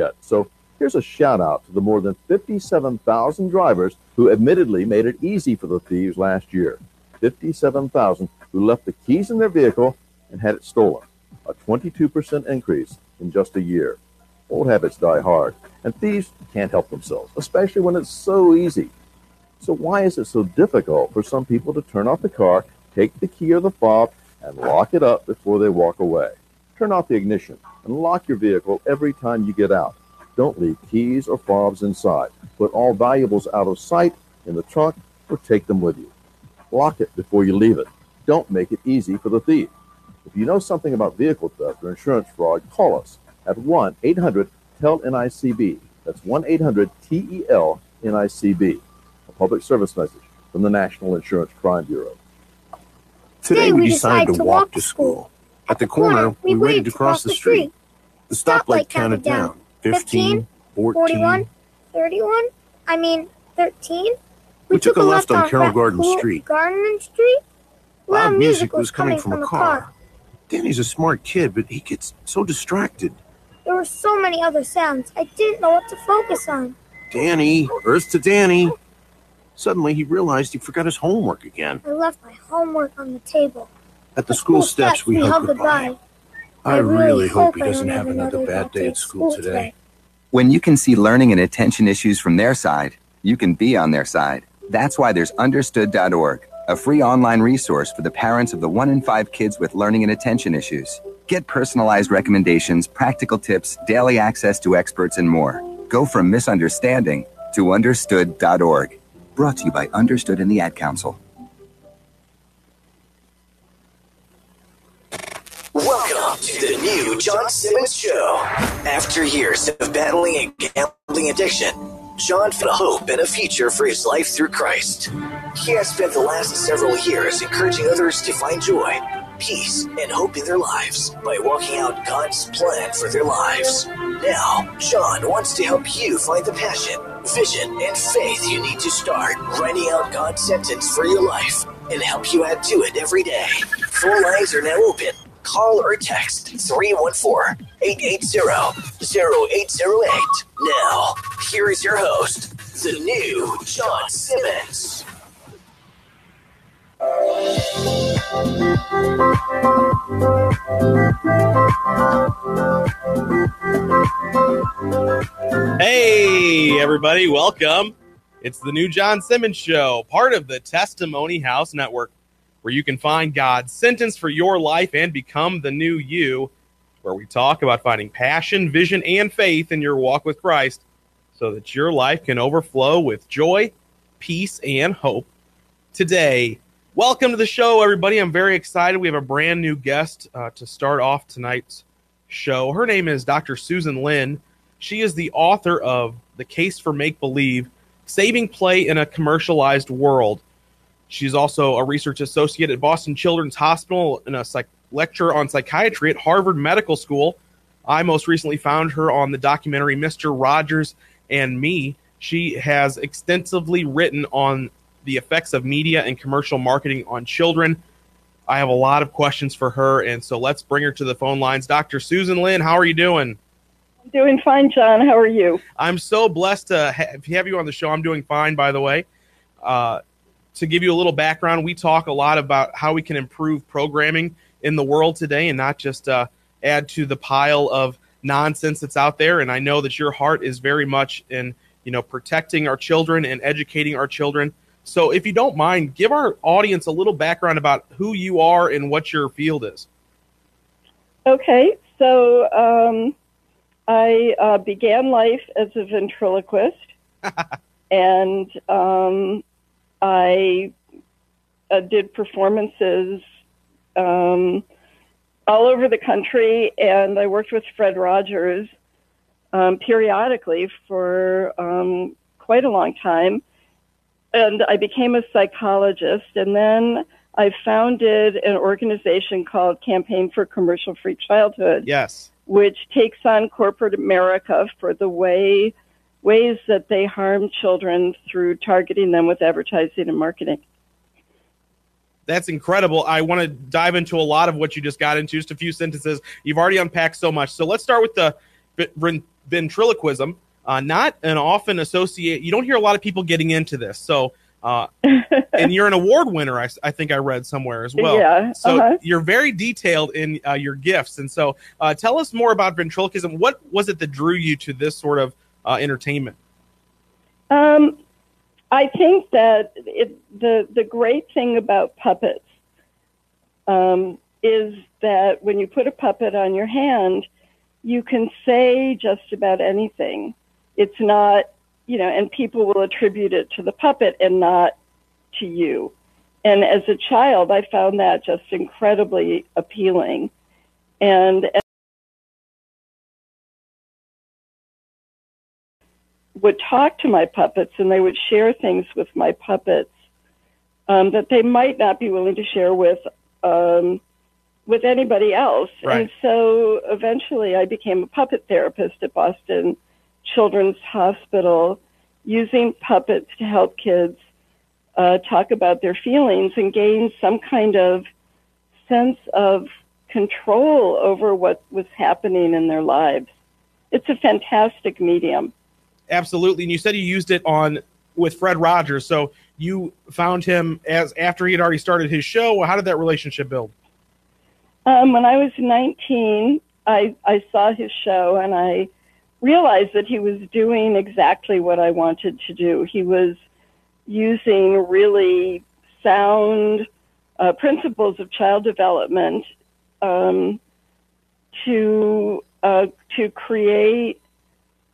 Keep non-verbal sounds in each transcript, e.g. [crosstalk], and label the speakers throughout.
Speaker 1: yet. So here's a shout out to the more than 57,000 drivers who admittedly made it easy for the thieves last year. 57,000 who left the keys in their vehicle and had it stolen. A 22% increase in just a year. Old habits die hard, and thieves can't help themselves, especially when it's so easy. So why is it so difficult for some people to turn off the car, take the key or the fob, and lock it up before they walk away? Turn off the ignition and lock your vehicle every time you get out. Don't leave keys or fobs inside. Put all valuables out of sight in the trunk or take them with you. Lock it before you leave it. Don't make it easy for the thief. If you know something about vehicle theft or insurance fraud, call us at 1 800 TEL NICB. That's 1 800 T E L NICB. A public service message from the National Insurance Crime Bureau.
Speaker 2: Today we decided to walk to school. At the corner, we waited to cross the street. The stoplight counted down 15, 14.
Speaker 3: 41, 31, I mean 13.
Speaker 2: We took a left on Carroll Garden Street.
Speaker 3: Garden Street?
Speaker 2: Loud music was coming from a car. Danny's a smart kid, but he gets so distracted.
Speaker 3: There were so many other sounds. I didn't know what to focus on.
Speaker 2: Danny, Earth to Danny. Suddenly he realized he forgot his homework again.
Speaker 3: I left my homework on the table.
Speaker 2: At the school steps, we hugged goodbye. I really hope he doesn't have another bad day at school today.
Speaker 4: When you can see learning and attention issues from their side, you can be on their side. That's why there's understood.org, a free online resource for the parents of the one in five kids with learning and attention issues. Get personalized recommendations, practical tips, daily access to experts, and more. Go from misunderstanding to understood.org. Brought to you by Understood and the Ad Council.
Speaker 5: New John Simmons Show. After years of battling a gambling addiction, John found hope and a future for his life through Christ. He has spent the last several years encouraging others to find joy, peace, and hope in their lives by walking out God's plan for their lives. Now, John wants to help you find the passion, vision, and faith you need to start writing out God's sentence for your life and help you add to it every day. Phone lines are now open. Call or text 314 880 0808. Now, here is your host, the new John Simmons.
Speaker 6: Hey, everybody, welcome. It's the new John Simmons Show, part of the Testimony House Network, where you can find God's sentence for your life and become the new you, where we talk about finding passion, vision, and faith in your walk with Christ so that your life can overflow with joy, peace, and hope. Today, welcome to the show, everybody. I'm very excited. We have a brand new guest uh, to start off tonight's show. Her name is Dr. Susan Linn. She is the author of The Case for Make Believe Saving Play in a Commercialized World. She's also a research associate at Boston Children's Hospital and a psych- lecturer on psychiatry at Harvard Medical School. I most recently found her on the documentary Mr. Rogers and Me. She has extensively written on the effects of media and commercial marketing on children. I have a lot of questions for her, and so let's bring her to the phone lines. Dr. Susan Linn, how are you doing?
Speaker 7: I'm doing fine, John. How are you?
Speaker 6: I'm so blessed to ha- have you on the show. I'm doing fine, by the way. Uh, to give you a little background, we talk a lot about how we can improve programming in the world today and not just uh, add to the pile of nonsense that's out there. And I know that your heart is very much in, you know, protecting our children and educating our children. So if you don't mind, give our audience a little background about who you are and what your field is.
Speaker 7: Okay, so um, I uh, began life as a ventriloquist, [laughs] and um, I uh, did performances um, all over the country, and I worked with Fred Rogers um, periodically for um, quite a long time. And I became a psychologist, and then I founded an organization called Campaign for Commercial Free Childhood
Speaker 6: Yes.
Speaker 7: which takes on corporate America for the way ways that they harm children through targeting them with advertising and marketing.
Speaker 6: That's incredible. I want to dive into a lot of what you just got into, just a few sentences. You've already unpacked so much. So let's start with the ventriloquism, uh, not an often associate. You don't hear a lot of people getting into this. So, uh, [laughs] and you're an award winner. I, I, think I read somewhere as well.
Speaker 7: Yeah.
Speaker 6: So
Speaker 7: uh-huh.
Speaker 6: you're very detailed in uh, your gifts. And so, uh, tell us more about ventriloquism. What was it that drew you to this sort of uh, entertainment?
Speaker 7: Um, I think that it, the the great thing about puppets um, is that when you put a puppet on your hand, you can say just about anything. It's not, you know, and people will attribute it to the puppet and not to you. And as a child, I found that just incredibly appealing. And would talk to my puppets and they would share things with my puppets um, that they might not be willing to share with um, with anybody else.
Speaker 6: Right.
Speaker 7: And so eventually I became a puppet therapist at Boston Children's Hospital using puppets to help kids uh, talk about their feelings and gain some kind of sense of control over what was happening in their lives. It's a fantastic medium.
Speaker 6: Absolutely. And you said you used it on with Fred Rogers. So you found him as after he had already started his show. How did that relationship build?
Speaker 7: Um, when I was 19, I, I saw his show and I realized that he was doing exactly what I wanted to do. He was using really sound uh, principles of child development um, to uh, to create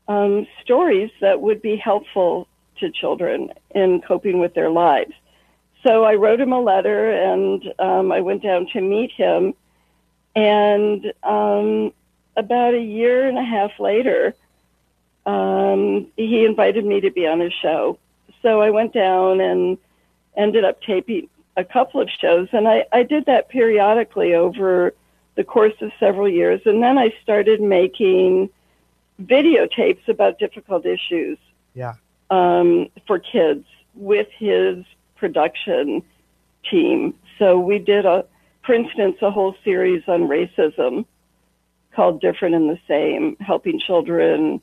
Speaker 7: um, stories that would be helpful to children in coping with their lives. So I wrote him a letter and um, I went down to meet him. And um, about a year and a half later, um, he invited me to be on his show. So I went down and ended up taping a couple of shows. And I, I did that periodically over the course of several years. And then I started making videotapes about difficult issues
Speaker 6: Yeah.
Speaker 7: um, for kids with his production team. So we did a, for instance, a whole series on racism called Different and the Same, helping children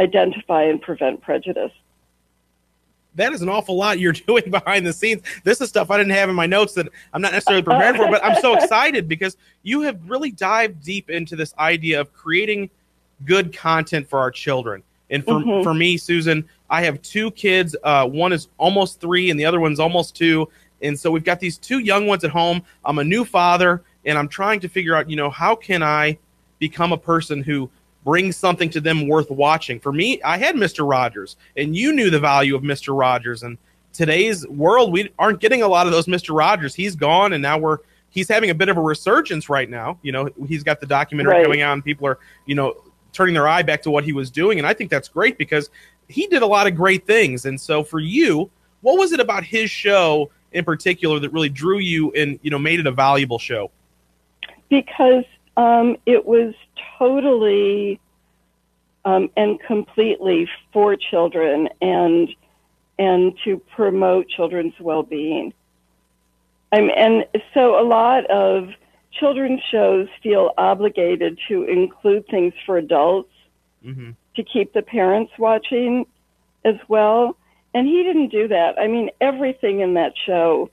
Speaker 7: identify and prevent prejudice.
Speaker 6: That is an awful lot you're [laughs] doing behind the scenes. This is stuff I didn't have in my notes that I'm not necessarily prepared for, but I'm so [laughs] excited because you have really dived deep into this idea of creating good content for our children. And for,
Speaker 7: Mhm.
Speaker 6: for me, Susan, I have two kids. Uh, one is almost three, and the other one's almost two. And so we've got these two young ones at home. I'm a new father, and I'm trying to figure out, you know, how can I become a person who brings something to them worth watching? For me, I had Mr. Rogers, and you knew the value of Mr. Rogers. And today's world, we aren't getting a lot of those Mr. Rogers. He's gone, and now we're he's having a bit of a resurgence right now. You know, he's got the documentary
Speaker 7: Right.
Speaker 6: coming out, and people are, you know, turning their eye back to what he was doing. And I think that's great because he did a lot of great things. And so for you, what was it about his show in particular that really drew you and, you know, made it a valuable show?
Speaker 7: because um, it was totally um, and completely for children and and to promote children's well-being. Um, and so a lot of children's shows feel obligated to include things for adults
Speaker 6: Mm-hmm.
Speaker 7: to keep the parents watching as well. And he didn't do that. I mean, everything in that show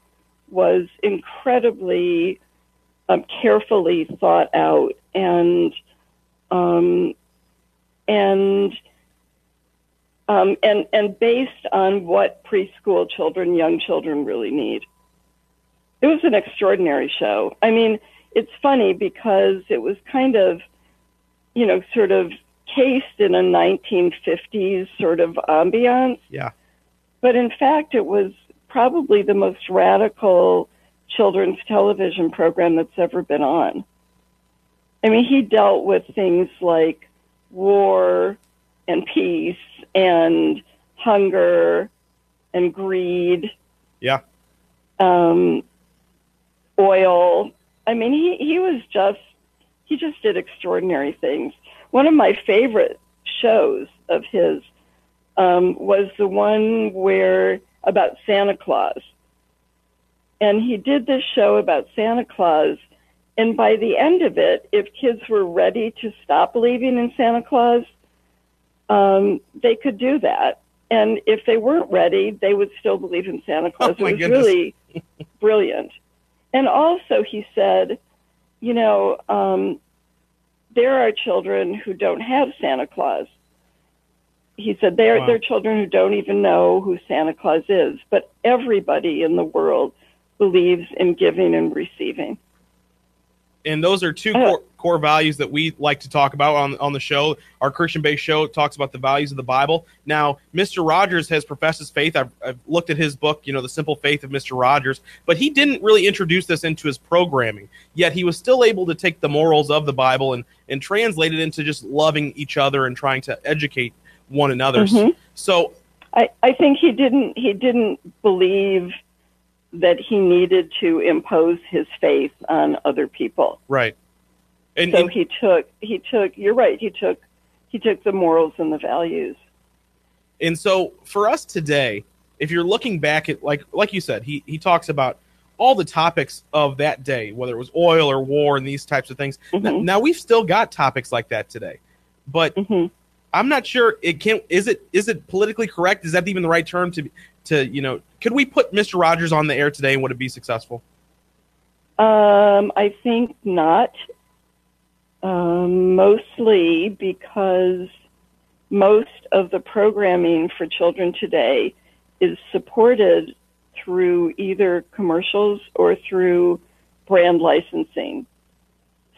Speaker 7: was incredibly um, carefully thought out and um, and um, and and based on what preschool children, young children really need. It was an extraordinary show. I mean, it's funny because it was kind of, you know, sort of cased in a 1950s sort of ambiance.
Speaker 6: Yeah.
Speaker 7: But in fact, it was probably the most radical children's television program that's ever been on. I mean, he dealt with things like war and peace and hunger and greed,
Speaker 6: Yeah.
Speaker 7: um, oil. I mean, he, he was just, he just did extraordinary things. One of my favorite shows of his um, was the one where about Santa Claus. And he did this show about Santa Claus. And by the end of it, if kids were ready to stop believing in Santa Claus, um, they could do that. And if they weren't ready, they would still believe in Santa Claus.
Speaker 6: Oh,
Speaker 7: it was
Speaker 6: goodness.
Speaker 7: really brilliant. And also, he said, you know, um, there are children who don't have Santa Claus. He said there
Speaker 6: Wow.
Speaker 7: there are children who don't even know who Santa Claus is, but everybody in the world believes in giving and receiving.
Speaker 6: and those are two
Speaker 7: Uh,
Speaker 6: core, core values that we like to talk about on on the show. Our Christian based show talks about the values of the Bible. Now, Mr. Rogers has professed his faith. I've, I've looked at his book, you know, The Simple Faith of Mr. Rogers, but he didn't really introduce this into his programming. Yet he was still able to take the morals of the Bible and and translate it into just loving each other and trying to educate one another.
Speaker 7: Mhm.
Speaker 6: So
Speaker 7: I, I think he didn't he didn't believe that he needed to impose his faith on other people.
Speaker 6: right, and,
Speaker 7: so
Speaker 6: and
Speaker 7: he took he took you're right, he took he took the morals and the values.
Speaker 6: And so for us today, if you're looking back at like like you said, he he talks about all the topics of that day, whether it was oil or war and these types of things. N-
Speaker 7: Mhm.
Speaker 6: Now we've still got topics like that today, but
Speaker 7: hmm
Speaker 6: I'm not sure it can. Is it is it politically correct? Is that even the right term to to you know? Could we put Mr. Rogers on the air today and would it be successful?
Speaker 7: Um, I think not. Um, mostly because most of the programming for children today is supported through either commercials or through brand licensing,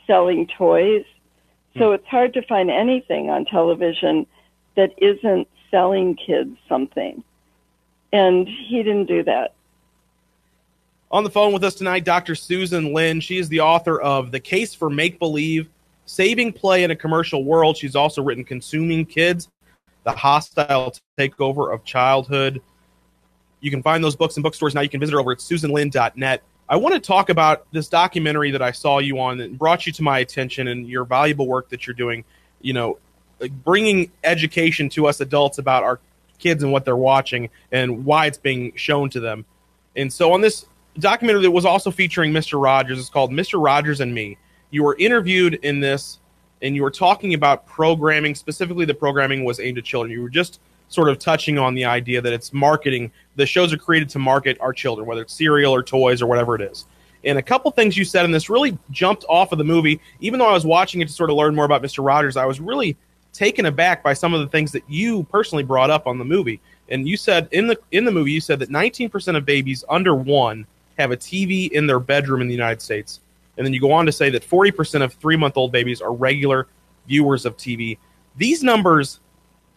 Speaker 7: selling toys. So it's hard to find anything on television that isn't selling kids something. And he didn't do that.
Speaker 6: On the phone with us tonight, Dr. Susan Linn. She is the author of The Case for Make Believe Saving Play in a Commercial World. She's also written Consuming Kids, The Hostile Takeover of Childhood. You can find those books in bookstores now. You can visit her over at susanlinn.net. I want to talk about this documentary that I saw you on that brought you to my attention and your valuable work that you're doing, you know, bringing education to us adults about our kids and what they're watching and why it's being shown to them. And so on this documentary that was also featuring Mr. Rogers. It's called Mr. Rogers and Me. You were interviewed in this, and you were talking about programming. Specifically, the programming was aimed at children. You were just sort of touching on the idea that it's marketing. The shows are created to market our children, whether it's cereal or toys or whatever it is. And a couple things you said in this really jumped off of the movie. Even though I was watching it to sort of learn more about Mr. Rogers, I was really taken aback by some of the things that you personally brought up on the movie. And you said in the in the movie, you said that 19% of babies under one have a TV in their bedroom in the United States. And then you go on to say that 40% of three month old babies are regular viewers of TV. These numbers,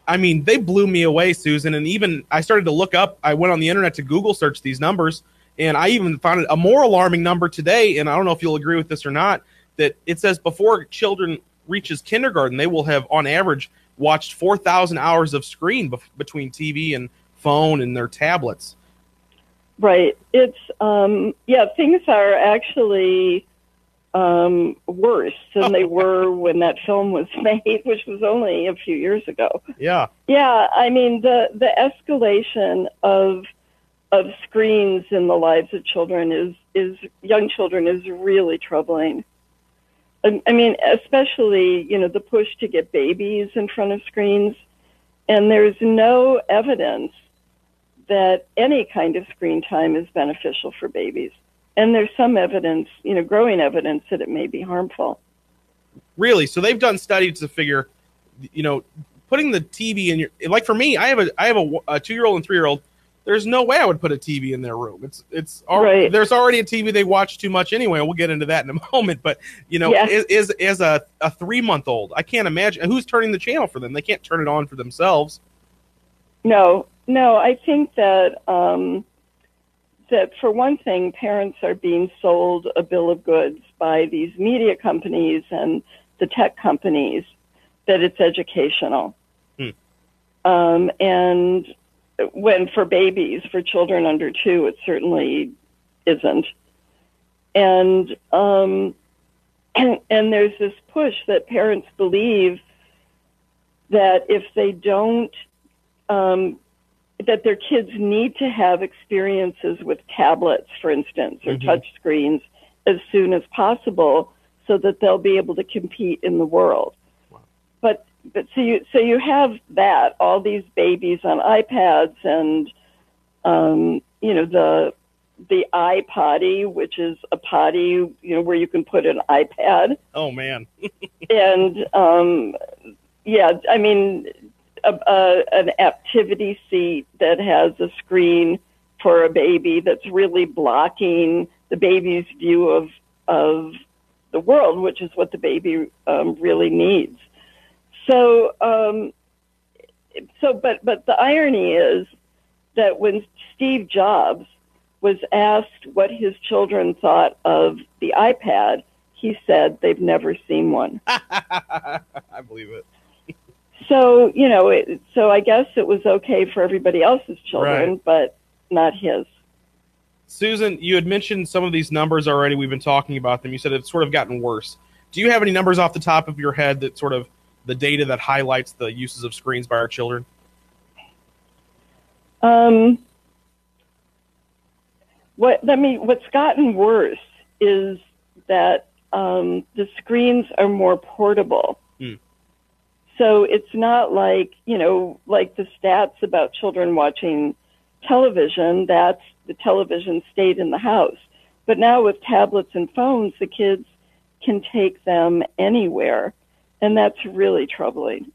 Speaker 6: I mean, they blew me away, Susan. And even I started to look up, I went on the internet to Google search these numbers, and I even found a more alarming number today. And I don't know if you'll agree with this or not, that it says before children reaches kindergarten, they will have, on average, watched 4,000 hours of screen between TV and phone and their tablets.
Speaker 7: Right. It's um yeah, things are actually um worse than they [laughs] were when that film was [laughs] made, which was only a few years ago.
Speaker 6: Yeah.
Speaker 7: Yeah, I mean the the escalation of of screens in the lives of children is is young children is really troubling. I, I mean, especially you know the push to get babies in front of screens, and there's no evidence that any kind of screen time is beneficial for babies. And there's some evidence, you know, growing evidence that it may be harmful.
Speaker 6: Really? So they've done studies to figure, you know, putting the TV in your like for me, I have a I have a, a two year old and three year old. There's no way I would put a TV in their room. It's it's
Speaker 7: Right.
Speaker 6: there's already a TV they watch too much anyway. We'll get into that in a [laughs] moment. But you know,
Speaker 7: Yeah.
Speaker 6: is is as a a three month old, I can't imagine who's turning the channel for them. They can't turn it on for themselves.
Speaker 7: No, no, I think that um, that for one thing, parents are being sold a bill of goods by these media companies and the tech companies that it's educational.
Speaker 6: Hmm.
Speaker 7: Um, and when for babies, for children under two, it certainly isn't. And um, and, [clears throat] and there's this push that parents believe that if they don't um, that their kids need to have experiences with tablets, for instance, or
Speaker 6: Mhm.
Speaker 7: touch screens as soon as possible so that they'll be able to compete in the world.
Speaker 6: Wow.
Speaker 7: But but so you so you have that all these babies on iPads and um, you know the the iPotty, which is a potty you know where you can put an iPad.
Speaker 6: Oh man. [laughs]
Speaker 7: and um, yeah, I mean a, a, an activity seat that has a screen for a baby that's really blocking the baby's view of of the world, which is what the baby um, really needs. So, um, so, but but the irony is that when Steve Jobs was asked what his children thought of the iPad, he said they've never seen one. [laughs]
Speaker 6: I believe it.
Speaker 7: So you know, it, so I guess it was okay for everybody else's children,
Speaker 6: Right.
Speaker 7: but not his.
Speaker 6: Susan, you had mentioned some of these numbers already. We've been talking about them. You said it's sort of gotten worse. Do you have any numbers off the top of your head that sort of the data that highlights the uses of screens by our children?
Speaker 7: Um, what let me what's gotten worse is that um, the screens are more portable. So it's not like you know like the stats about children watching television. That's the television stayed in the house. But now with tablets and phones, the kids can take them anywhere, and that's really troubling.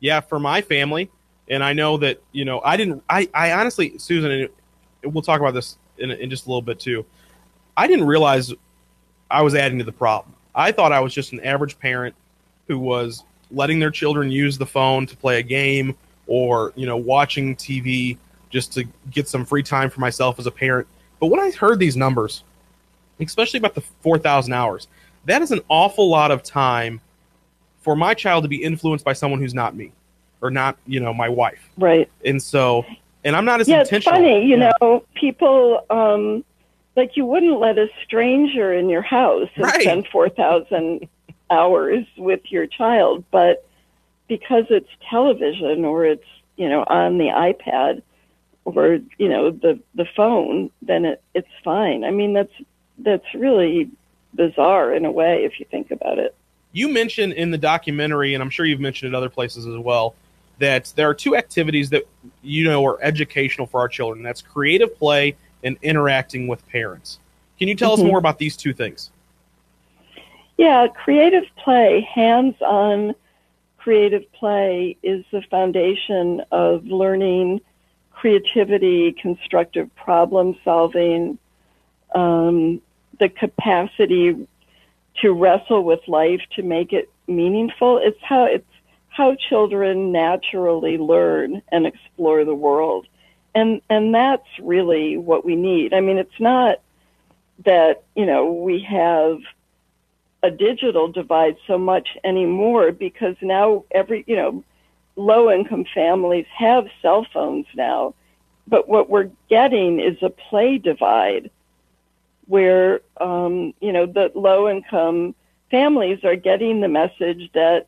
Speaker 6: yeah, for my family, and I know that you know I didn't. I, I honestly, Susan, and we'll talk about this in, in just a little bit too. I didn't realize I was adding to the problem. I thought I was just an average parent who was letting their children use the phone to play a game or you know watching TV just to get some free time for myself as a parent. But when I heard these numbers, especially about the 4,000 hours, that is an awful lot of time for my child to be influenced by someone who's not me or not, you know, my wife.
Speaker 7: Right.
Speaker 6: And so, and I'm not as
Speaker 7: yeah, it's funny, you
Speaker 6: Yeah.
Speaker 7: know, people um, like you wouldn't let a stranger in your house and
Speaker 6: Right.
Speaker 7: spend four thousand hours with your child, but because it's television or it's you know on the iPad or you know the the phone, then it, it's fine. I mean, that's that's really bizarre in a way if you think about it.
Speaker 6: You mentioned in the documentary, and I'm sure you've mentioned it other places as well, that there are two activities that you know are educational for our children. That's creative play and interacting with parents. Can you tell us
Speaker 7: Mhm.
Speaker 6: more about these two things?
Speaker 7: Yeah, creative play, hands on creative play is the foundation of learning creativity, constructive problem solving, um, the capacity to wrestle with life to make it meaningful. It's how it's how children naturally learn and explore the world. And and that's really what we need. I mean, it's not that, you know, we have a digital divide so much anymore because now every you know low income families have cell phones now but what we're getting is a play divide where um, you know the low income families are getting the message that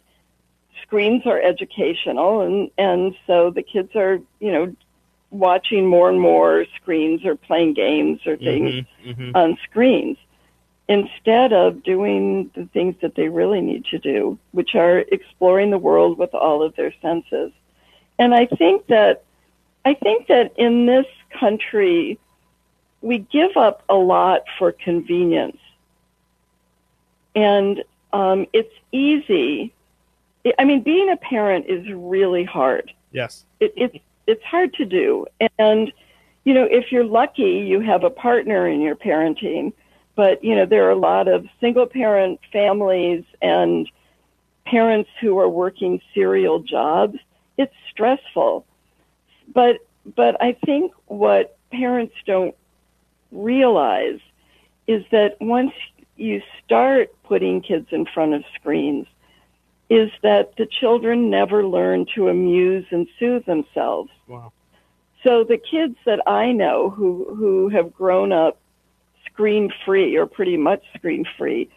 Speaker 7: screens are educational and and so the kids are you know watching more and more screens or playing games or things
Speaker 6: Mhm, mhm.
Speaker 7: on screens instead of doing the things that they really need to do, which are exploring the world with all of their senses. And I think that I think that in this country we give up a lot for convenience. And um, it's easy. I mean, being a parent is really hard
Speaker 6: Yes.
Speaker 7: it, it's it's hard to do. And you know, if you're lucky, you have a partner in your parenting. But you know, there are a lot of single parent families and parents who are working serial jobs. It's stressful. But but I think what parents don't realize is that once you start putting kids in front of screens, is that the children never learn to amuse and soothe themselves.
Speaker 6: Wow.
Speaker 7: So the kids that I know who who have grown up screen free or pretty much screen free,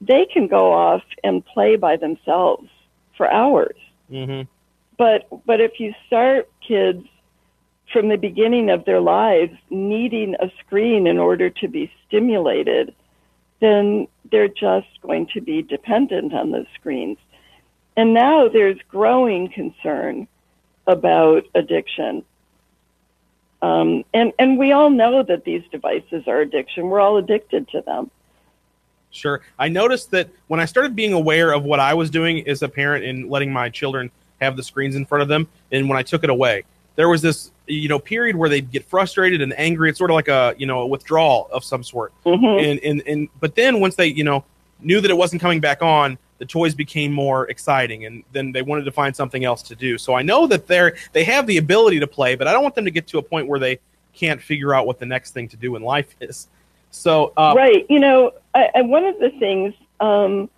Speaker 7: they can go off and play by themselves for hours.
Speaker 6: hmm
Speaker 7: But but if you start kids from the beginning of their lives needing a screen in order to be stimulated, then they're just going to be dependent on those screens. and now there's growing concern about addiction. Um, and and we all know that these devices are addiction. We're all addicted to them.
Speaker 6: Sure. I noticed that when I started being aware of what I was doing as a parent and letting my children have the screens in front of them, and when I took it away, there was this you know period where they'd get frustrated and angry. It's sort of like a you know a withdrawal of some sort.
Speaker 7: Mhm.
Speaker 6: And and and but then once they you know knew that it wasn't coming back on, the toys became more exciting, and then they wanted to find something else to do. So I know that they're they have the ability to play, but I don't want them to get to a point where they can't figure out what the next thing to do in life is. So uh,
Speaker 7: right. You know, I, and one of the things um,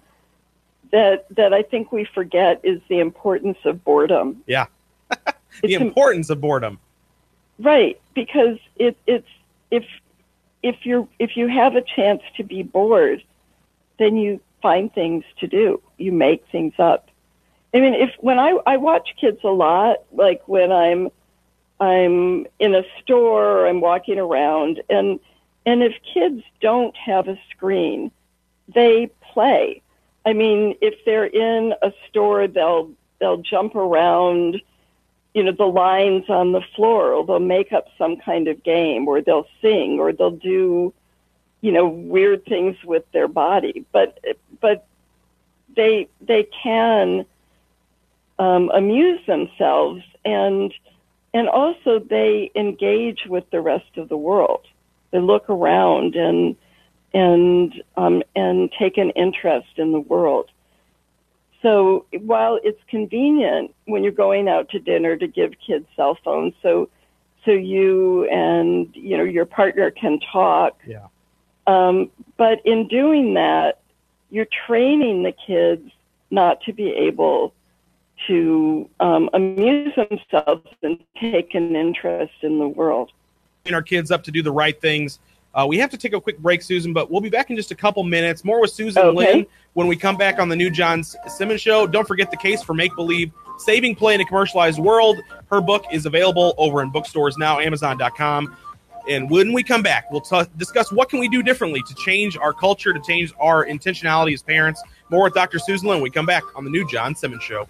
Speaker 7: that that I think we forget is the importance of boredom.
Speaker 6: Yeah. [laughs] the importance of boredom.
Speaker 7: Right, because it, it's if if you're if you have a chance to be bored, then you find things to do. You make things up. I mean, if when I I watch kids a lot, like when I'm I'm in a store or I'm walking around, and and if kids don't have a screen, they play. I mean, if they're in a store, they'll they'll jump around you know the lines on the floor or they'll make up some kind of game or they'll sing or they'll do you know weird things with their body but but they they can um, amuse themselves and and also they engage with the rest of the world they look around and and um, and take an interest in the world so while it's convenient when you're going out to dinner to give kids cell phones, so so you and you know your partner can talk.
Speaker 6: Yeah.
Speaker 7: Um, but in doing that, you're training the kids not to be able to um, amuse themselves and take an interest in the world.
Speaker 6: train our kids up to do the right things. Uh, we have to take a quick break, Susan, but we'll be back in just a couple minutes. More with Susan
Speaker 7: Okay.
Speaker 6: Linn when we come back on the new John Simmons Show. Don't forget the case for Make Believe Saving Play in a Commercialized World. Her book is available over in bookstores now, Amazon.com. And when we come back, we'll t- discuss what can we do differently to change our culture, to change our intentionality as parents. More with Dr. Susan Linn when we come back on the new John Simmons Show.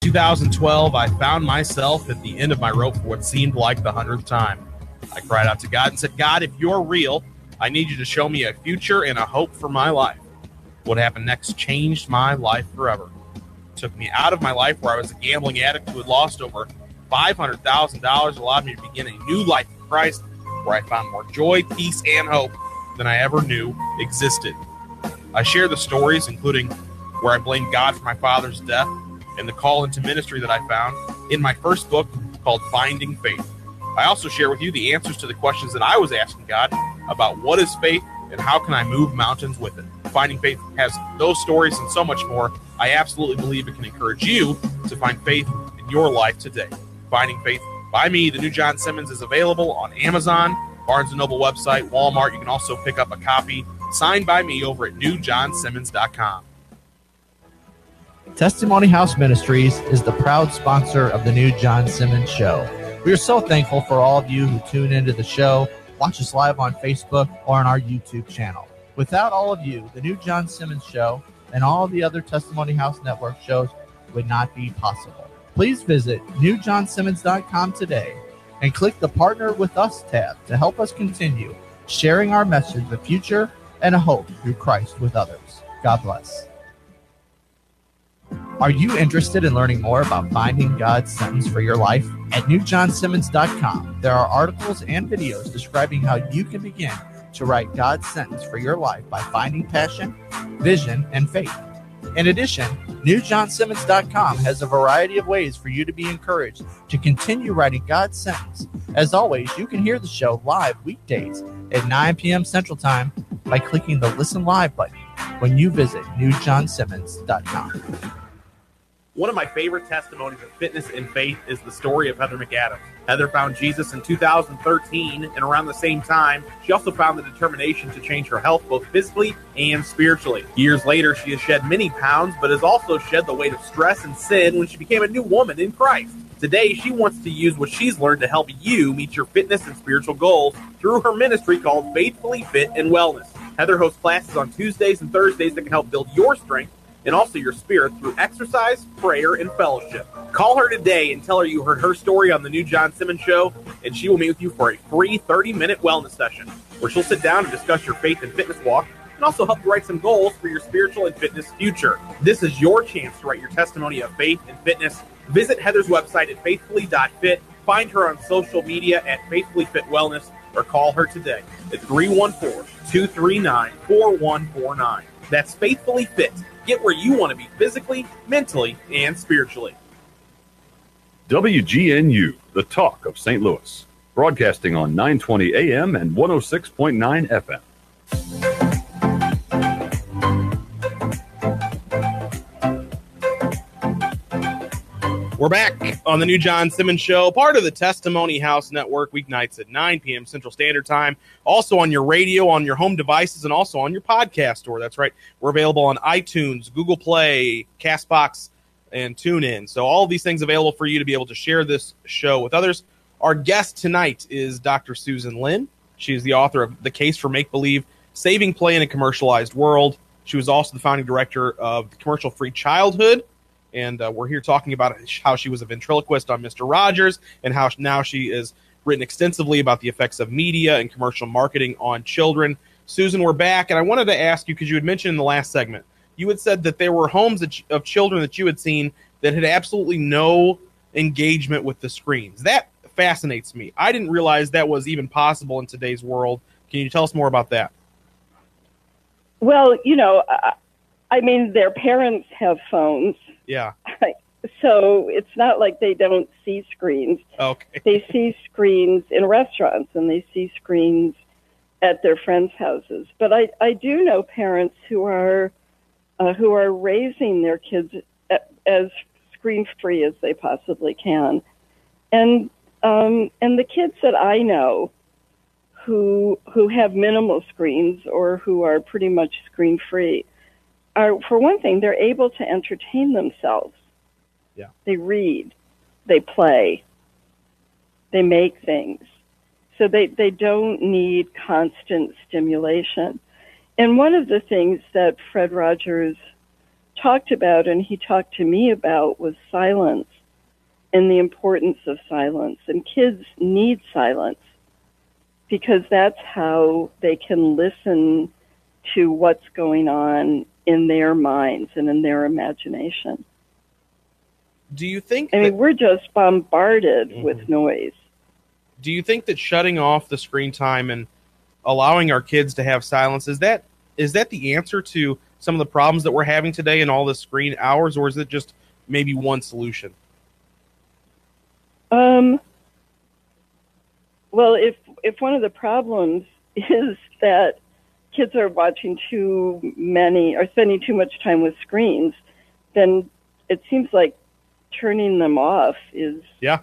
Speaker 6: 2012, I found myself at the end of my rope for what seemed like the hundredth time. I cried out to God and said, God, if you're real, I need you to show me a future and a hope for my life. What happened next changed my life forever. took me out of my life where I was a gambling addict who had lost over $500,000, allowed me to begin a new life in Christ where I found more joy, peace, and hope than I ever knew existed. I share the stories, including where I blamed God for my father's death and the call into ministry that I found in my first book called Finding Faith. I also share with you the answers to the questions that I was asking God about what is faith and how can I move mountains with it. Finding Faith has those stories and so much more. I absolutely believe it can encourage you to find faith in your life today. Finding Faith by me, the new John Simmons, is available on Amazon, Barnes & Noble website, Walmart. You can also pick up a copy signed by me over at newjohnsimmons.com.
Speaker 8: Testimony House Ministries is the proud sponsor of the new John Simmons Show. We are so thankful for all of you who tune into the show, watch us live on Facebook or on our YouTube channel. Without all of you, the new John Simmons Show and all the other Testimony House Network shows would not be possible. Please visit newjohnsimmons.com today and click the Partner with Us tab to help us continue sharing our message of future and a hope through Christ with others. God bless. Are you interested in learning more about finding God's sentence for your life? At newjohnsimmons.com, there are articles and videos describing how you can begin to write God's sentence for your life by finding passion, vision, and faith. In addition, newjohnsimmons.com has a variety of ways for you to be encouraged to continue writing God's sentence. As always, you can hear the show live weekdays at 9 p.m. Central Time by clicking the Listen Live button when you visit newjohnsimmons.com.
Speaker 6: One of my favorite testimonies of fitness and faith is the story of Heather McAdams. Heather found Jesus in 2013, and around the same time, she also found the determination to change her health both physically and spiritually. Years later, she has shed many pounds, but has also shed the weight of stress and sin when she became a new woman in Christ. Today, she wants to use what she's learned to help you meet your fitness and spiritual goals through her ministry called Faithfully Fit and Wellness. Heather hosts classes on Tuesdays and Thursdays that can help build your strength and also your spirit through exercise, prayer, and fellowship. Call her today and tell her you heard her story on the new John Simmons show, and she will meet with you for a free 30 minute wellness session where she'll sit down and discuss your faith and fitness walk and also help you write some goals for your spiritual and fitness future. This is your chance to write your testimony of faith and fitness. Visit Heather's website at faithfully.fit. Find her on social media at Faithfully Fit Wellness or call her today at 314 239 4149. That's Faithfully Fit. Get where you want to be physically, mentally, and spiritually.
Speaker 9: WGNU, the talk of St. Louis, broadcasting on 920 AM and 106.9 FM.
Speaker 6: We're back on the new John Simmons Show, part of the Testimony House Network, weeknights at 9 p.m. Central Standard Time. Also on your radio, on your home devices, and also on your podcast store. That's right. We're available on iTunes, Google Play, Castbox, and TuneIn. So all these things available for you to be able to share this show with others. Our guest tonight is Dr. Susan Linn. She is the author of The Case for Make Believe Saving Play in a Commercialized World. She was also the founding director of Commercial Free Childhood. And uh, we're here talking about how she was a ventriloquist on Mr. Rogers and how now she is written extensively about the effects of media and commercial marketing on children. Susan, we're back. And I wanted to ask you, because you had mentioned in the last segment, you had said that there were homes that, of children that you had seen that had absolutely no engagement with the screens. That fascinates me. I didn't realize that was even possible in today's world. Can you tell us more about that?
Speaker 7: Well, you know, I, I mean, their parents have phones.
Speaker 6: Yeah. [laughs]
Speaker 7: So it's not like they don't see screens.
Speaker 6: Okay.
Speaker 7: They see screens in restaurants and they see screens at their friends' houses. But I, I do know parents who are uh, who are raising their kids as screen free as they possibly can, and um, and the kids that I know who who have minimal screens or who are pretty much screen free are for one thing they're able to entertain themselves.
Speaker 6: Yeah.
Speaker 7: They read, they play, they make things. So they, they don't need constant stimulation. And one of the things that Fred Rogers talked about and he talked to me about was silence and the importance of silence. And kids need silence because that's how they can listen to what's going on in their minds and in their imagination.
Speaker 6: Do you think?
Speaker 7: I mean, we're just bombarded
Speaker 6: Mhm.
Speaker 7: with noise.
Speaker 6: do you think that shutting off the screen time and allowing our kids to have silence is that is that the answer to some of the problems that we're having today in all the screen hours or is it just maybe one solution
Speaker 7: Um, well, if if one of the problems [laughs] is that kids are watching too many or spending too much time with screens, then it seems like turning them off is
Speaker 6: Yeah.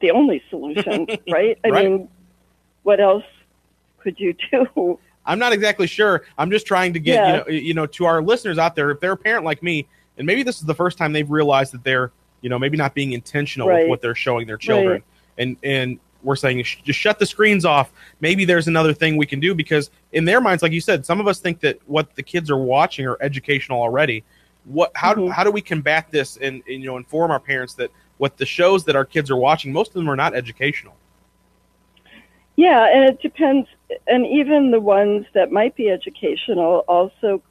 Speaker 7: the only solution, [laughs] right? I
Speaker 6: Right.
Speaker 7: mean, what else could you do?
Speaker 6: i'm not exactly sure i'm just trying to get
Speaker 7: Yeah.
Speaker 6: you know you know to our listeners out there if they're a parent like me and maybe this is the first time they've realized that they're you know maybe not being intentional with what they're showing their children
Speaker 7: Right.
Speaker 6: and and we're saying sh- just shut the screens off maybe there's another thing we can do because in their minds like you said some of us think that what the kids are watching are educational already what how,
Speaker 7: Mhm.
Speaker 6: how do we combat this and, and you know inform our parents that what the shows that our kids are watching most of them are not educational
Speaker 7: Yeah, and it depends. And even the ones that might be educational also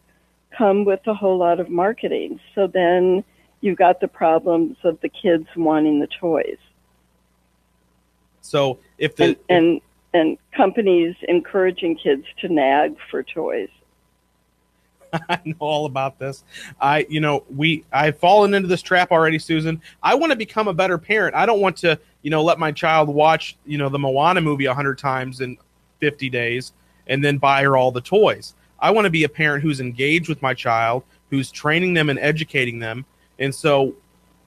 Speaker 7: come with a whole lot of marketing. So then you've got the problems of the kids wanting the toys
Speaker 6: so if the
Speaker 7: and, and, and companies encouraging kids to nag for toys. [laughs]
Speaker 6: I know all about this. I, you know, we, I've fallen into this trap already, Susan. I want to become a better parent. I don't want to, you know, let my child watch, you know, the Moana movie a hundred times in 50 days and then buy her all the toys. I want to be a parent who's engaged with my child, who's training them and educating them. And so,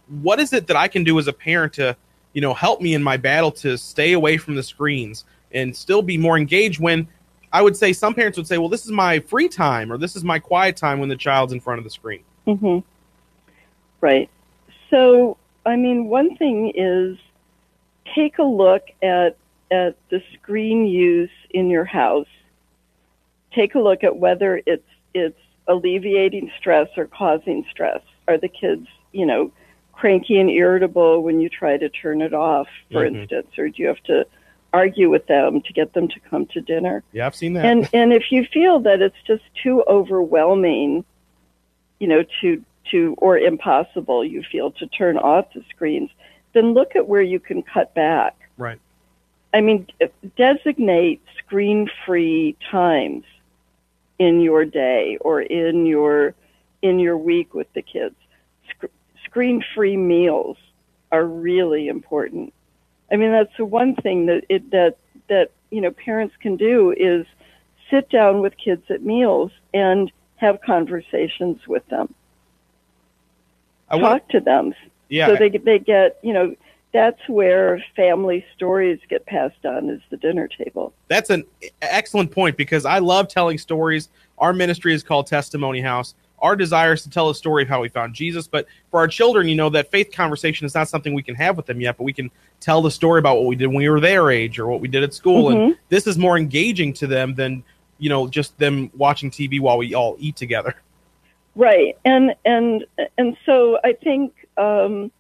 Speaker 6: what is it that I can do as a parent to, you know, help me in my battle to stay away from the screens and still be more engaged when I would say some parents would say, well, this is my free time or this is my quiet time when the child's in front of the screen.
Speaker 7: hmm Right. So I mean, one thing is take a look at at the screen use in your house. Take a look at whether it's it's alleviating stress or causing stress. Are the kids, you know, cranky and irritable when you try to turn it off, for
Speaker 6: Mhm.
Speaker 7: instance, or do you have to argue with them to get them to come to dinner?
Speaker 6: Yeah, I've seen that.
Speaker 7: And and if you feel that it's just too overwhelming, you know, to to or impossible, you feel to turn off the screens, then look at where you can cut back.
Speaker 6: right.
Speaker 7: I mean, designate screen-free times in your day or in your in your week with the kids. Sc- screen-free meals are really important. I mean, that's the one thing that it that that you know parents can do is sit down with kids at meals and have conversations with them.
Speaker 6: I
Speaker 7: Talk
Speaker 6: want,
Speaker 7: to them
Speaker 6: yeah,
Speaker 7: so they they get you know that's where family stories get passed on is the dinner table.
Speaker 6: that's an excellent point because I love telling stories. Our ministry is called Testimony House. Our desire is to tell a story of how we found Jesus, but for our children, you know, that faith conversation is not something we can have with them yet, but we can tell the story about what we did when we were their age or what we did at school. And this is more engaging to them than, you know, just them watching TV while we all eat together.
Speaker 7: Right, and and and so I think um,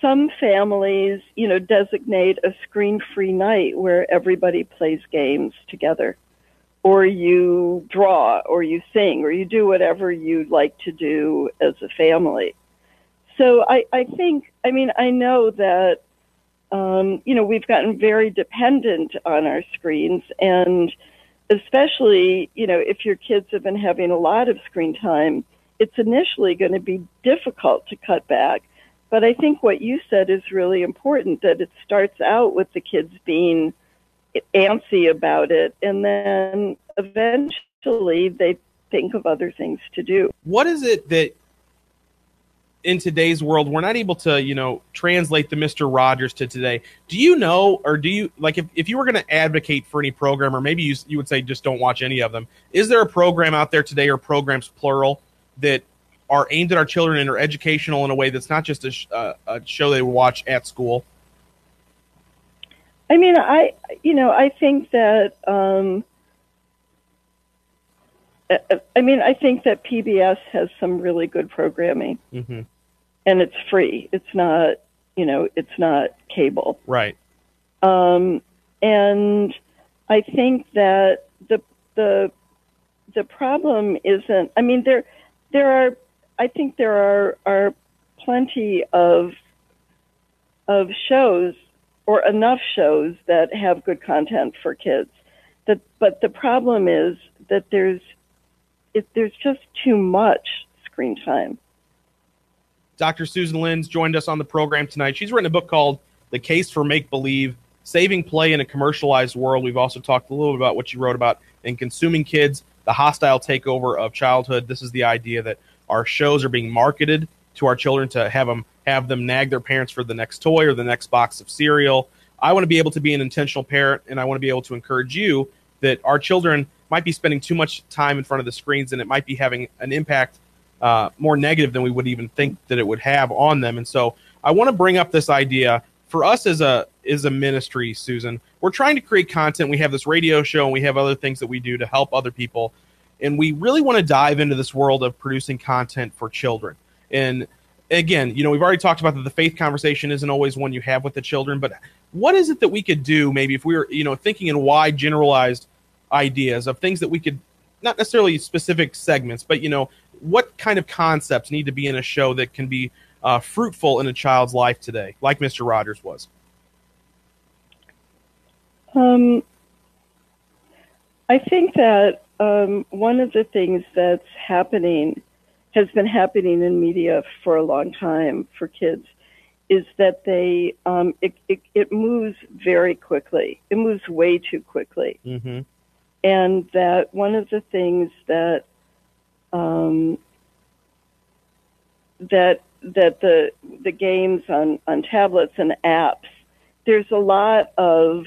Speaker 7: some families, you know, designate a screen-free night where everybody plays games together, or you draw, or you sing, or you do whatever you'd like to do as a family. So I, I think, I mean, I know that, um, you know, we've gotten very dependent on our screens, and especially, you know, if your kids have been having a lot of screen time, it's initially going to be difficult to cut back. But I think what you said is really important that it starts out with the kids being antsy about it, and then eventually they think of other things to do.
Speaker 6: What is it that in today's world we're not able to, you know, translate the Mr. Rogers to today? Do you know, or do you like if, if you were going to advocate for any program, or maybe you you would say just don't watch any of them? Is there a program out there today, or programs plural that are aimed at our children and are educational in a way that's not just a, uh, a show they watch at school?
Speaker 7: I mean, I you know I think that um, I- I mean I think that PBS has some really good programming,
Speaker 6: Mm-hmm.
Speaker 7: and it's free. It's not you know it's not cable.
Speaker 6: Right.
Speaker 7: Um, and I think that the the the problem isn't. I mean, there there are. I think there are are plenty of of shows or enough shows that have good content for kids. That, but the problem is that there's there's just too much screen time.
Speaker 6: Dr. Susan Linds joined us on the program tonight. She's written a book called The Case for Make Believe Saving Play in a Commercialized World. We've also talked a little bit about what she wrote about in Consuming Kids, the hostile takeover of childhood. This is the idea that our shows are being marketed to our children to have them have them nag their parents for the next toy or the next box of cereal. I want to be able to be an intentional parent and I want to be able to encourage you that our children might be spending too much time in front of the screens and it might be having an impact uh, more negative than we would even think that it would have on them. And so I want to bring up this idea for us as a as a ministry, Susan. We're trying to create content. We have this radio show and we have other things that we do to help other people. And we really want to dive into this world of producing content for children. And again, you know, we've already talked about that the faith conversation isn't always one you have with the children, but what is it that we could do maybe if we were, you know, thinking in wide generalized ideas of things that we could not necessarily specific segments, but you know, what kind of concepts need to be in a show that can be uh, fruitful in a child's life today, like Mr. Rogers was?
Speaker 7: Um, I think that um, one of the things that's happening has been happening in media for a long time for kids is that they um, it, it, it moves very quickly. It moves way too quickly,
Speaker 6: Mm-hmm.
Speaker 7: and that one of the things that um, that that the the games on on tablets and apps there's a lot of